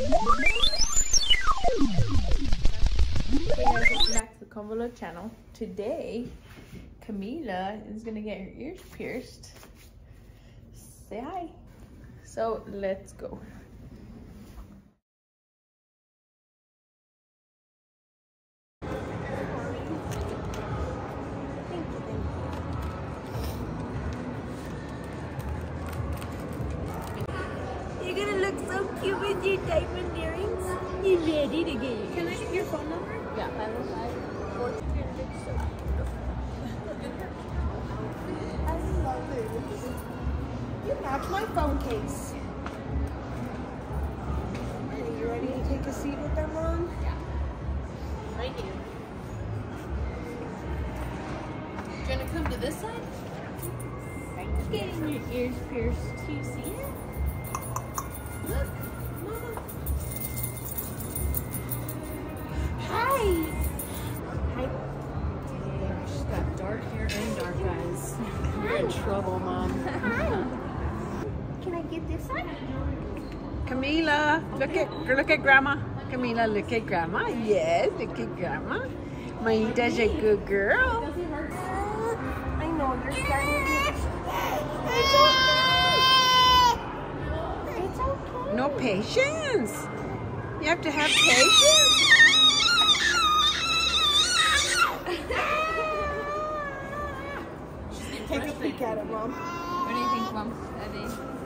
Hey guys, welcome back to the Con Valor channel. Today, Camila is gonna get her ears pierced. Say hi. So let's go. So cute with your diamond earrings. You ready to get your Can I get your phone number? Yeah, 505 I love it. You match my phone case. Are you ready to take a seat with them on? Right here. you. You gonna come to this side? Getting your ears pierced. Do you see it? Look, Mama. Hi. Hi. She's got dark hair and dark eyes. You're in trouble, Mom. Hi. Can I get this one? Camila, look at look at Grandma. Camila, look at Grandma. Yes, look at Grandma. Maita's a good girl. I know you're starting to It's okay. It's okay. No patience. You have to have patience. Take a peek at it, Mom. What do you think, Mom? Eddie?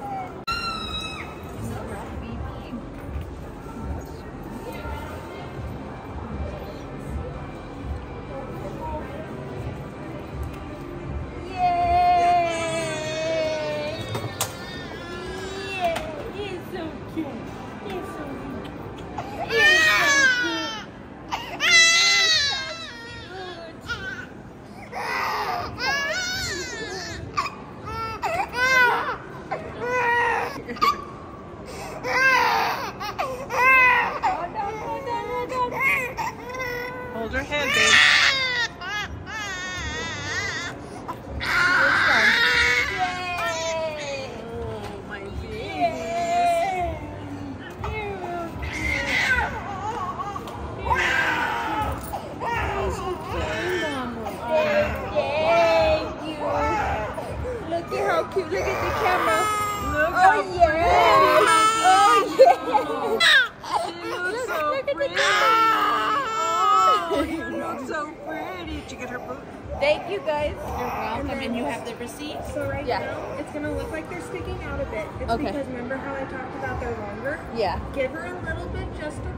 Her head, babe. Oh, my. Thank you. Look at how cute. Look at the camera. Look Oh yeah. She looks so Look at the pretty. camera. Oh, you look so pretty. Did you get her boot? Thank you guys. Welcome, and you have the receipt? So right Yeah. now, it's gonna look like they're sticking out a bit. It's Okay. because remember how I talked about they're longer? Yeah. Give her a little bit just to